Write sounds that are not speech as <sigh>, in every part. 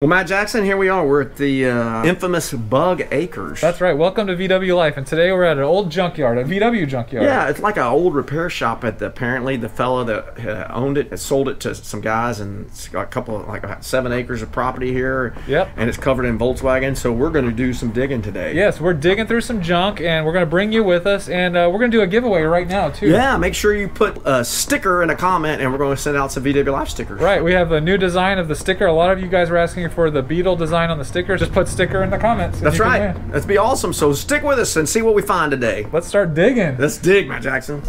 Well, Matt Jackson, here we are. We're at the uh, infamous Bug Acres. That's right. Welcome to VW Life, and today we're at an old junkyard, a VW junkyard. Yeah, it's like an old repair shop. At the apparently the fellow that uh, owned it had sold it to some guys, and it's got a couple of like about seven acres of property here. Yep. And it's covered in Volkswagen. So we're going to do some digging today. Yes, we're digging through some junk, and we're going to bring you with us, and uh, we're going to do a giveaway right now too. Yeah. Make sure you put a sticker in a comment, and we're going to send out some VW Life stickers. Right. We have a new design of the sticker. A lot of you guys were asking for the Beetle design on the sticker. Just put sticker in the comments. That's right. win. That's be awesome. So stick with us and see what we find today. Let's start digging. Let's dig, Matt Jackson.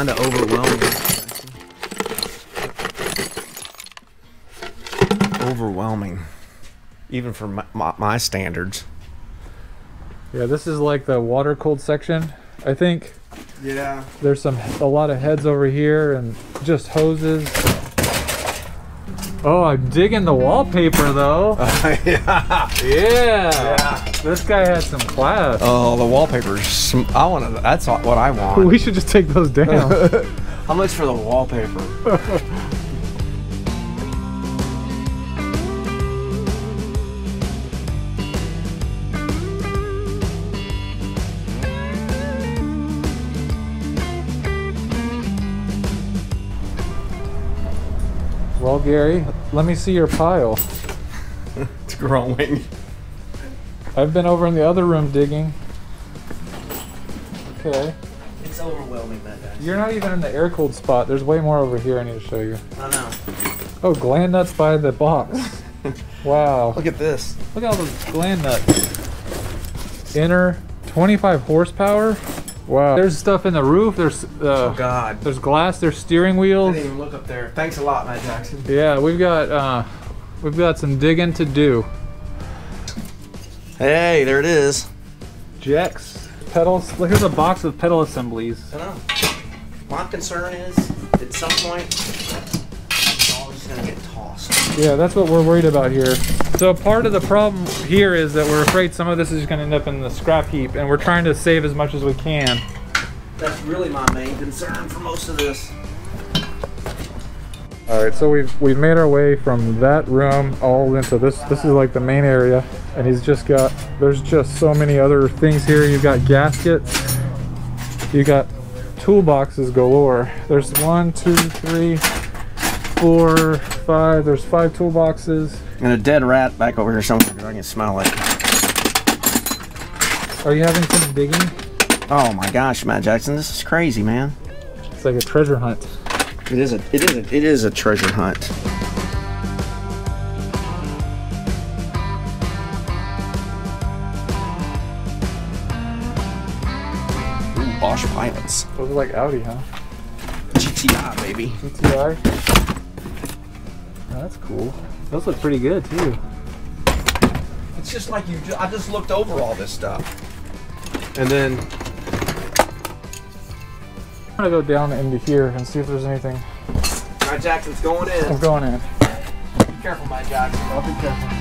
Kind of overwhelming. Overwhelming, even for my, my, my standards. Yeah, this is like the water cooled section. I think Yeah. there's some a lot of heads over here and just hoses. Oh, I'm digging the wallpaper though. <laughs> yeah. yeah. This guy had some class. Oh, the wallpaper's. I want to. That's what I want. <laughs> We should just take those down. <laughs> How much for the wallpaper? well, Gary, let me see your pile. <laughs> It's growing. I've been over in the other room digging. Okay. It's overwhelming, that guy. You're not even in the air cooled spot. There's way more over here I need to show you. I know. Oh, gland nuts by the box. <laughs> wow. Look at this. Look at all those gland nuts. Inner 25 horsepower. Wow. There's stuff in the roof. There's Oh uh, God. there's glass. There's steering wheels. I didn't even look up there. Thanks a lot, Matt Jackson. Yeah, we've got uh, we've got some digging to do. Hey, there it is. Jacks, pedals. Look, here's a box of pedal assemblies. I know. My concern is, at some point, it's all just gonna get tossed. Yeah, that's what we're worried about here. So part of the problem here is that we're afraid some of this is going to end up in the scrap heap, and we're trying to save as much as we can. That's really my main concern for most of this. All right, so we've we've made our way from that room all into this. This is like the main area, and he's just got. There's just so many other things here. You've got gaskets. You got toolboxes galore. There's one, two, three, four, five. There's five toolboxes. And a dead rat back over here somewhere. I can smell it. Are you having some digging? Oh my gosh, Matt Jackson, this is crazy, man. It's like a treasure hunt. It is a, it is a, it is a treasure hunt. Ooh, Bosch pilots. Those are like Audi, huh? GTI, baby. GTI. Oh, that's cool. Those look pretty good too. It's just like you. Ju- I just looked over all this stuff, and then I'm gonna go down into here and see if there's anything. Matt Jackson's going in. I'm in. going in. Be careful, my Jackson. I'll be careful.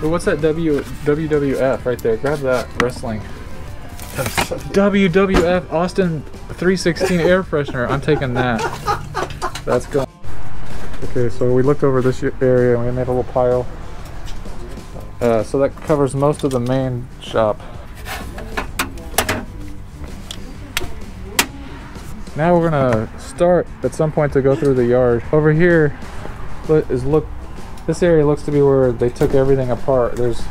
But what's that W WWF right there? Grab that wrestling. WWF Austin 316 air freshener. I'm taking that. That's going. Okay, so we looked over this area and we made a little pile. Uh, so that covers most of the main shop. Now we're gonna start at some point to go through the yard. Over here is look. This area looks to be where they took everything apart. There's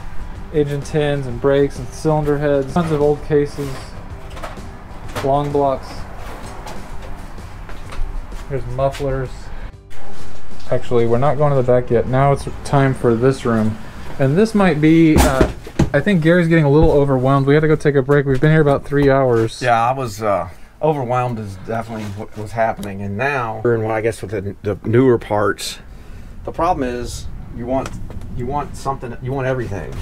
engine tins and brakes and cylinder heads, tons of old cases, long blocks. There's mufflers. Actually, we're not going to the back yet. Now it's time for this room. And this might be, uh, I think Gary's getting a little overwhelmed. We had to go take a break. We've been here about three hours. Yeah, I was uh, overwhelmed is definitely what was happening, and now we're in what I guess with the, the newer parts. The problem is you want you want something you want everything.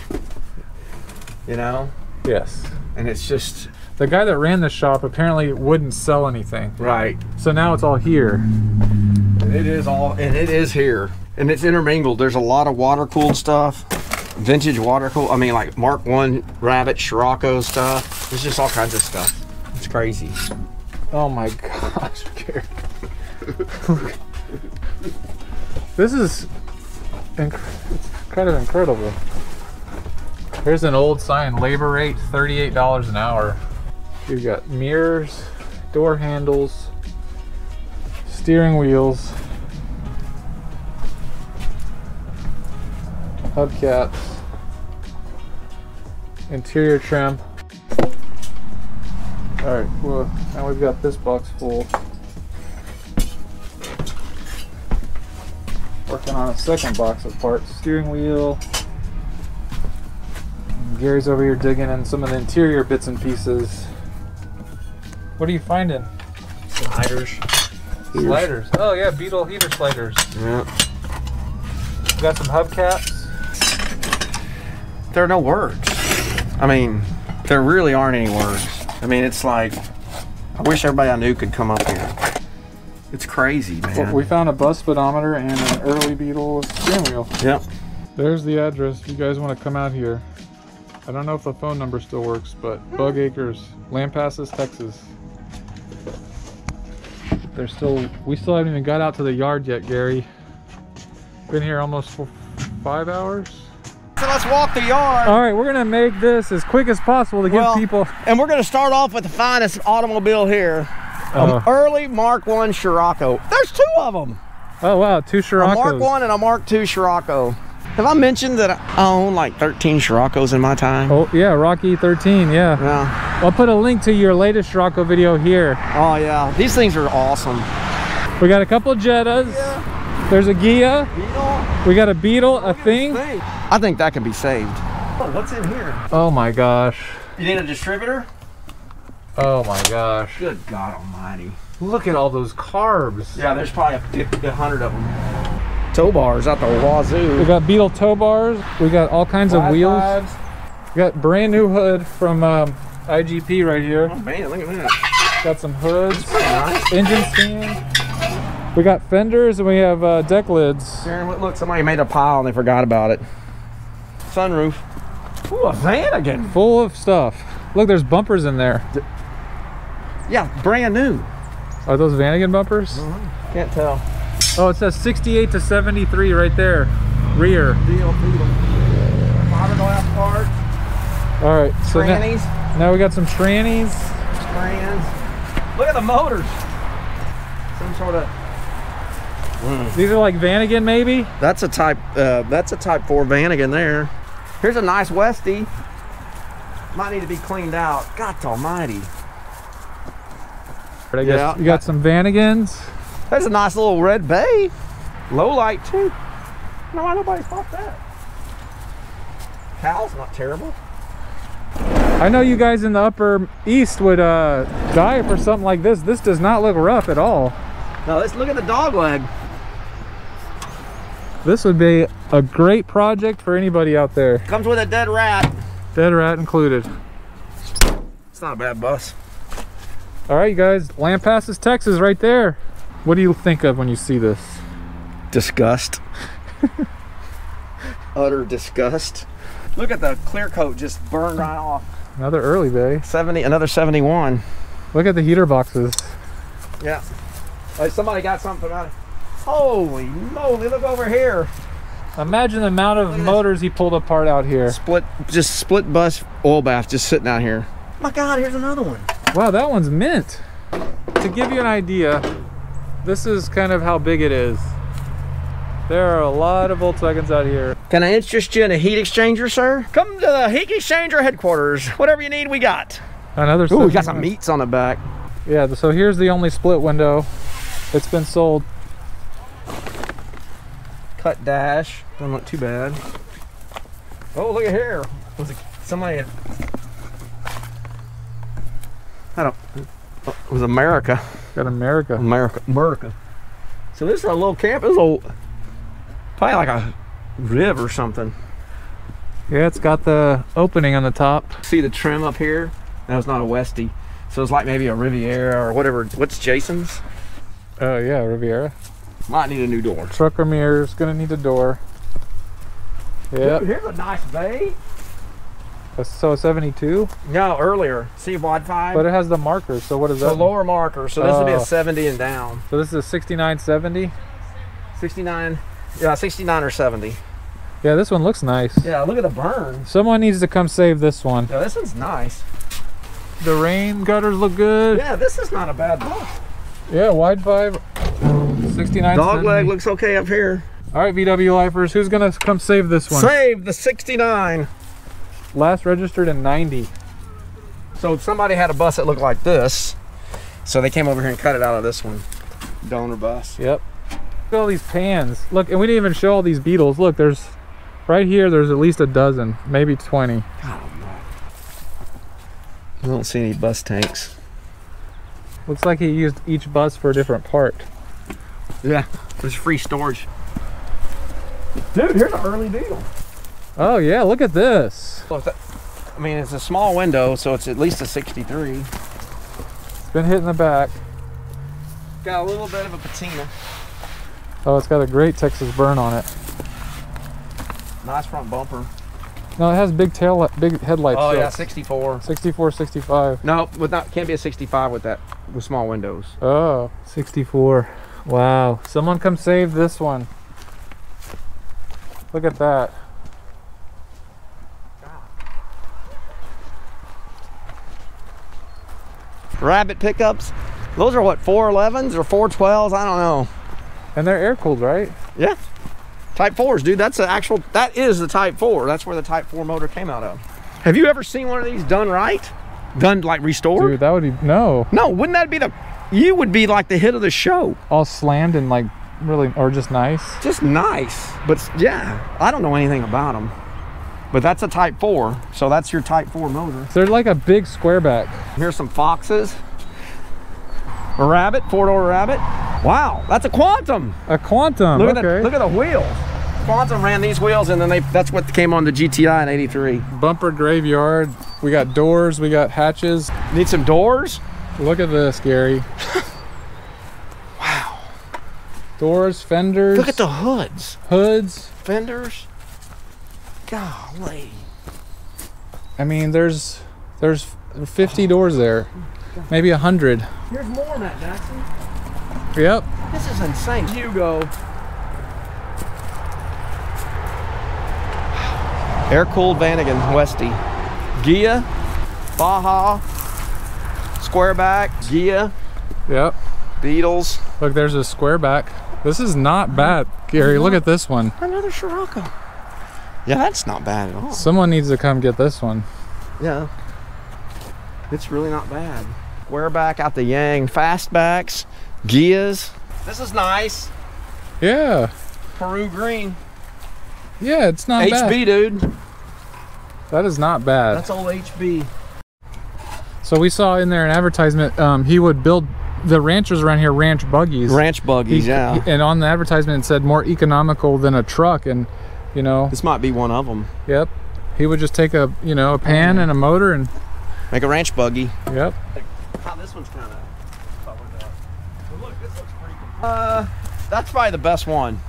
You know? Yes. And it's just The guy that ran the shop apparently wouldn't sell anything. right. So now it's all here. And it is all and it is here. And it's intermingled. There's a lot of water cooled stuff. Vintage water cooled I mean like Mark One Rabbit Scirocco stuff. There's just all kinds of stuff. It's crazy. Oh my <laughs> gosh, Gary. <laughs> this is it's kind of incredible. Here's an old sign, labor rate $38 an hour. You've got mirrors, door handles, steering wheels, hubcaps, interior trim. All right, well, now we've got this box full. Working on a second box of parts. Steering wheel. Gary's over here digging in some of the interior bits and pieces. What are you finding? Sliders. Sliders. Oh yeah, Beetle heater sliders. Yeah. We got some hubcaps. There are no words. I mean, there really aren't any words. I mean, it's like I wish everybody I knew could come up here. It's crazy, man. We found a bus speedometer and an early Beetle steering wheel. Yep. There's the address if you guys want to come out here. I don't know if the phone number still works, but Bug Acres, Lampasas, Texas. They're still, we still haven't even got out to the yard yet, Gary. Been here almost for five hours. So let's walk the yard. All right, we're gonna make this as quick as possible to give Well, people. And we're going to start off with the finest automobile here. An Uh, early Mark One Scirocco. There's two of them. oh wow, two A Mark One and a Mark Two Scirocco. Have I mentioned that I own like 13 Scirocco's in my time? Oh yeah, Rocky 13. Yeah, Yeah. I'll put a link to your latest Scirocco video here. Oh yeah. These things are awesome. We got a couple Jettas. There's a Ghia. Beetle. We got a Beetle, a thing. I think that can be saved. Oh, what's in here? Oh my gosh. You need a distributor? Oh my gosh. Good God Almighty. Look at all those carbs. Yeah, there's probably a, fifty- hundred of them. Tow bars out the wazoo. We got Beetle tow bars. We got all kinds of wheels. fives. We got brand new hood from um, IGP right here. Oh man, look at that. Got some hoods, Nice. engine stand. We got fenders and we have uh, deck lids. Sharon, look, look, somebody made a pile and they forgot about it. Sunroof. Ooh, a van again. Full of stuff. Look, there's bumpers in there. Yeah, brand new. Are those Vanagon bumpers? Can't tell. Oh, it says 68 to 73 right there. Rear. Deal, deal. Fiberglass parts, All right, so now, trannies, now we got some trannies. strands. Look at the motors. Some sort of. These are like Vanagon maybe? That's a type. Uh, that's a Type Four Vanagon there. Here's a nice Westie. Might need to be cleaned out. God Almighty. I guess Yeah. you got some Vanagons. There's a nice little red bay. Low light too. No, why nobody thought that. Cal's not terrible. I know you guys in the upper east would uh, die for something like this. This does not look rough at all. Now let's look at the dog leg. This would be a great project for anybody out there. Comes with a dead rat. Dead rat included. It's not a bad bus. All right, you guys, Lampasas, Texas, right there. What do you think of when you see this? Disgust. <laughs> Utter disgust. Look at the clear coat just burned right off. Another early bay. 70, another 71. Look at the heater boxes. Yeah. Like somebody got something out of Holy moly, look over here. Imagine the amount of at this. motors he pulled apart out here. Split, just split bus oil bath just sitting out here. My God, here's another one. Wow, that one's mint. To give you an idea, this is kind of how big it is. There are a lot of Volkswagens out here. Can I interest you in a heat exchanger, sir? Come to the heat exchanger headquarters. Whatever you need, we got. Another. Ooh, we got some meats on the back. Yeah, so here's the only split window. It's been sold. Cut dash. Doesn't look too bad. Oh, look at here. Was it somebody? I don't. It was America. Got America. America. America. So this is a little camp. This is a Probably like a rib or something. Yeah, it's got the opening on the top. See the trim up here? That was not a Westie. So it's like maybe a Riviera or whatever. What's Jason's? Oh yeah, Riviera. Might need a new door. Trucker mirrors, gonna need a door. Yeah. Here's a nice bay. Uh, so 72, No, earlier. See wide five? but it has the marker, So what is that? the lower marker. So this would be a Oh. 70 and down. So this is a 69, 70. 69. Yeah, 69 or 70. Yeah, this one looks nice. Yeah, look at the burn. Someone needs to come save this one. Yeah, this one's nice. The rain gutters look good. Yeah, this is not a bad bus. Yeah, wide five. 69. Dog 70. leg looks okay up here. All right, VW lifers, who's gonna come save this one? Save the 69. Last registered in 90. So somebody had a bus that looked like this. So they came over here and cut it out of this one. Donor bus. Yep. Look at all these pans. Look, and we didn't even show all these beetles. Look, there's right here. There's at least a dozen, maybe 20. I don't see any bus tanks. Looks like he used each bus for a different part. Yeah, there's free storage. Dude, here's an early deal. Oh yeah, look at this. Look, that, I mean, it's a small window, so it's at least a 63. It's been hit in the back. Got a little bit of a patina. Oh, it's got a great Texas burn on it. Nice front bumper. No, it has big tail, big headlights. Oh so yeah, 64. 64, 65. No, with not can't be a 65 with that with small windows. Oh, 64. Wow. Someone come save this one. Look at that. Rabbit pickups. Those are what 411s or 412s? I don't know. And they're air cooled, right? Yeah. Type 4s, dude. That's the actual that is the Type 4. That's where the Type 4 motor came out of. Have you ever seen one of these done right? Done like restored? Dude, that would be no. No, wouldn't that be the you would be like the hit of the show. All slammed and like really, or just nice. Just nice. But yeah, I don't know anything about them. But that's a Type 4. So that's your Type 4 motor. They're like a big square back. Here's some foxes. A rabbit, four-door rabbit. Wow, that's a Quantum. A Quantum. Look okay. at the look at the wheels. Quantum ran these wheels, and then they that's what came on the GTI in '83. Bumper graveyard. We got doors. We got hatches. Need some doors. Look at this, Gary. <laughs> Wow. Doors, fenders, Look at the hoods, hoods. fenders. Golly. I mean, there's there's 50 doors there, maybe 100. Here's more, Matt Jackson. Yep. This is insane. Hugo. Air-cooled Vanagon Westie. Ghia, Baja, Squareback, Ghia, Yep. Beetles. Look, there's a square back. This is not bad, Gary. Look at this one. Another Scirocco. Yeah, that's not bad at all. Someone needs to come get this one. Yeah. It's really not bad. Square back out the Yang. Fastbacks. Ghias. This is nice. Yeah. Peru green. Yeah, it's not bad. HB, dude. That is not bad. That's old HB. So we saw in there an advertisement. Um, he would build the ranchers around here ranch buggies. Ranch buggies, He- yeah. he- and on the advertisement it said more economical than a truck, and you know, This might be one of them. yep. He would just take a you know a pan and a motor and Make a ranch buggy. yep. How this one's kind of covered up. But look, this looks pretty cool. Uh, that's probably the best one.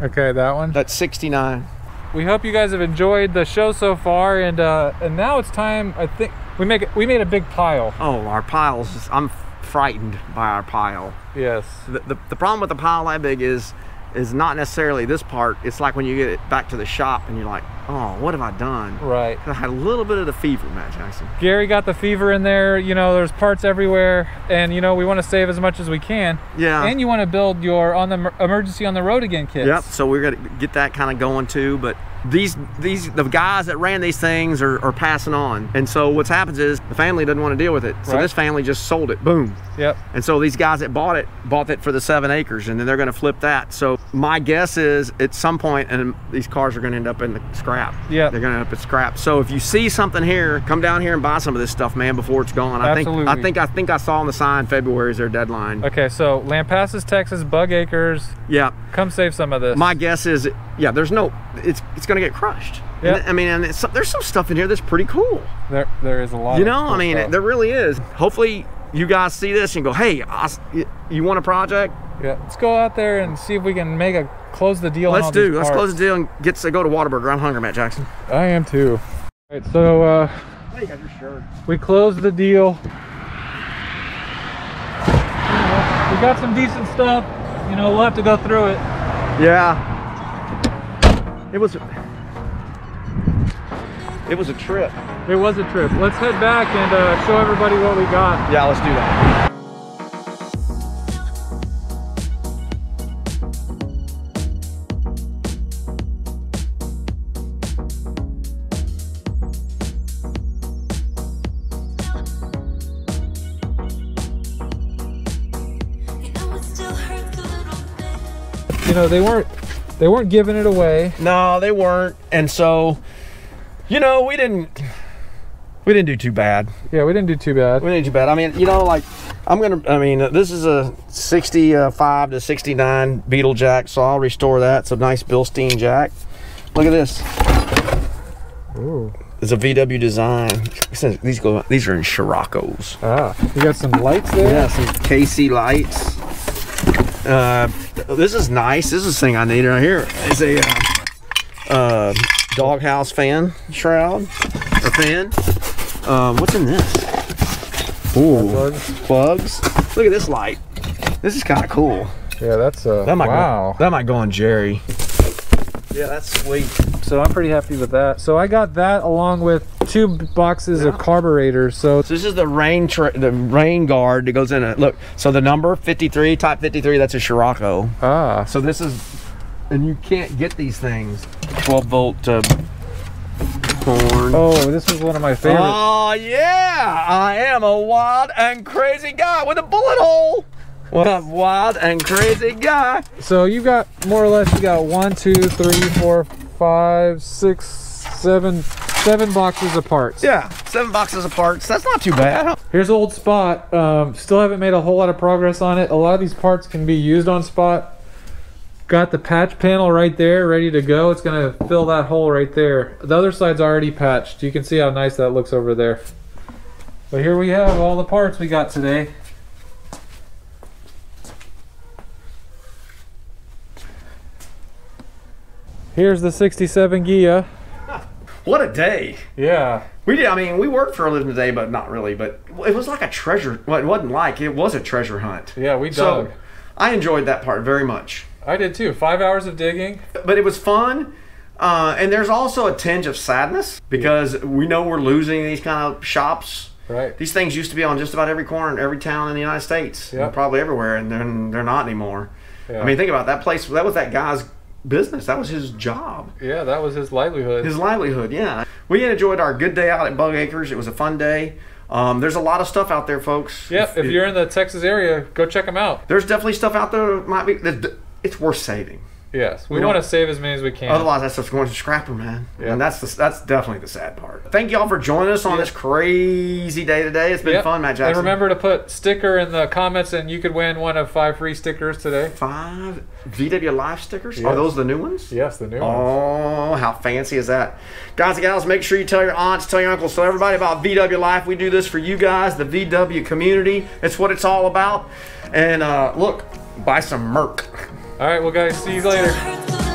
Okay, that one. That's 69. We hope you guys have enjoyed the show so far, and uh, and now it's time. I think we make it we made a big pile. Oh, our piles. I'm frightened by our pile. Yes. The, the, the problem with the pile that big is is not necessarily this part. It's like when you get it back to the shop and you're like, oh, what have I done? Right. I had a little bit of the fever, Matt Jackson. Gary got the fever in there. You know, there's parts everywhere, and you know we want to save as much as we can. Yeah. And you want to build your on the emergency on the road again kits. Yep. So we're gonna get that kind of going too. But these these the guys that ran these things are, are passing on, and so what's happens is the family doesn't want to deal with it. So Right. this family just sold it. Boom. Yep. And so these guys that bought it bought it for the seven acres, and then they're going to flip that. So my guess is at some point, and these cars are going to end up in the scrap. Yeah. they're going to end up at scrap. So if you see something here, come down here and buy some of this stuff, man, before it's gone. I think I think I think I saw on the sign February is their deadline. Okay, so Lampasas, Texas, Bug Acres. Yeah, Come save some of this. my guess is yeah. There's no, it's it's going to get crushed. Yeah. And, I mean, and it's, there's some stuff in here that's pretty cool. there, there is a lot. You know, cool I mean, stuff. there really is. Hopefully, you guys see this and go, "Hey, I you want a project? Yeah, let's go out there and see if we can make a close the deal. Let's do. Let's close the deal and get to go to Whataburger. I'm hungry, Matt Jackson. I am too. All right, so uh, Hey, you your shirt. we closed the deal. We got some decent stuff. You know, we'll have to go through it. Yeah. It was. It was a trip. It was a trip. Let's head back and uh, show everybody what we got. Yeah, let's do that. You know it still hurts a little bit. You know, they weren't they weren't giving it away. No, they weren't, and so, you know, we didn't. We didn't do too bad. Yeah, we didn't do too bad. We didn't do too bad. I mean, you know, like I'm gonna. I mean, this is a 65 to 69 Beetle jack, so I'll restore that. It's a nice Bilstein jack. Look at this. Ooh. It's a VW design. These go. These are in Scirocco's. Ah, you got some lights there. Yeah, some KC lights. Uh, this is nice. This is the thing I need right here. It's a uh, uh, doghouse fan shroud or fan. Um, what's in this? Ooh, bugs. plugs. Look at this light. This is kind of cool. Yeah, that's uh. That might wow. Go, that might go on Jerry. Yeah, that's sweet. So I'm pretty happy with that. So I got that along with two boxes of carburetors. So So this is the rain the rain guard that goes in it. Look, so the number 53, type 53, that's a Scirocco. ah, So this is, and you can't get these things. 12 volt uh, horn. oh, this was one of my favorites. Oh yeah, I am a wild and crazy guy with a bullet hole. What a wild and crazy guy. So you got more or less you got one, two, three, four, five, six, seven, seven boxes of parts. Yeah, seven boxes of parts. That's not too bad. Here's old spot. Um, still haven't made a whole lot of progress on it. A lot of these parts can be used on spot. Got the patch panel right there, ready to go. It's gonna fill that hole right there. The other side's already patched. You can see how nice that looks over there. But here we have all the parts we got today. Here's the 67 Ghia. <laughs> What a day. Yeah. We did. I mean, we worked for a living today, but not really. But it was like a treasure. Well, it wasn't like it was a treasure hunt. Yeah, we dug. So. I enjoyed that part very much. I did too. Five hours of digging. But it was fun. Uh, and there's also a tinge of sadness because we know we're losing these kind of shops. Right. These things used to be on just about every corner in every town in the United States, Yep. probably everywhere, and they're, they're not anymore. Yeah. I mean, think about that place. That was that guy's business. That was his job, yeah, that was his livelihood. his livelihood. Yeah, we enjoyed our good day out at Bug Acres. It was a fun day. Um, there's a lot of stuff out there, folks. Yeah, if you're in the Texas area, go check them out. there's definitely stuff out there that might be. It's worth saving. Yes, we, We want to save as many as we can. Otherwise, that stuff's going to scrapper, man. Yeah. And that's the, that's definitely the sad part. Thank y'all for joining us on Yeah. this crazy day today. It's been Yep. fun, Matt Jackson. And remember to put sticker in the comments, and you could win one of five free stickers today. five VW Life stickers. Yes. Are those the new ones? Yes, the new one. Oh, how fancy is that? Guys and gals, make sure you tell your aunts, tell your uncles, tell everybody about VW Life. We do this for you guys, the VW community. It's what it's all about. And uh, look, buy some Merc. All right, well, guys, see you later.